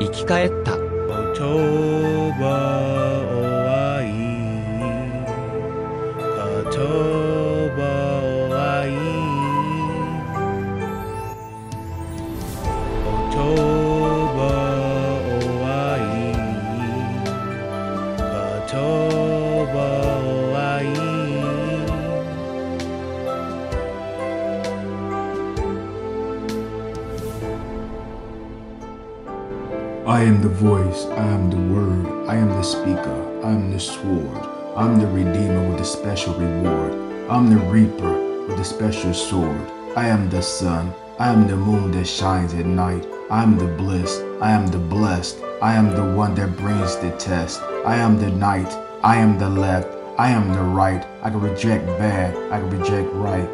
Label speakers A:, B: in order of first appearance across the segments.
A: 生き返った。
B: 言葉を愛言葉を愛言葉を愛言葉
C: I am the voice, I am the word, I am the speaker, I am the sword, I'm the redeemer with a special reward, I'm the reaper with a special sword, I am the sun, I am the moon that shines at night, I am the bliss, I am the blessed, I am the one that brings the test, I am the night, I am the left, I am the right, I can reject bad, I can reject right.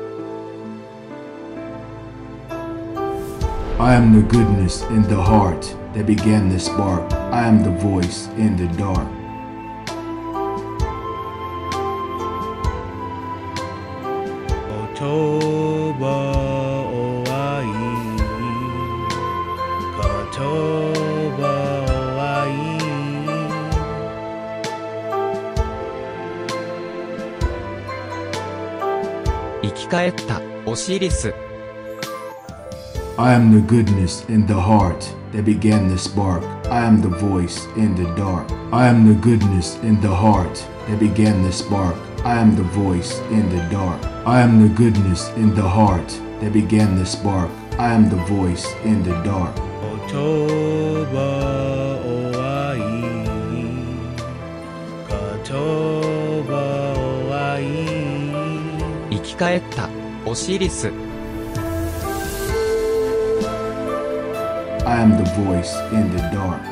C: I am the goodness in the heart that began this spark. I am the voice in the dark.
A: Otoba oai Kotoba オシリス
C: I am the goodness in the heart that began the spark. I am the voice in the dark. I am the goodness in the heart that began the spark. I am the voice in the dark. I am the goodness in the heart that began the spark. I am the voice in the dark.
B: Otoba oai, kotoba oai.
A: 生き返ったオシリス
C: I am the voice in the dark.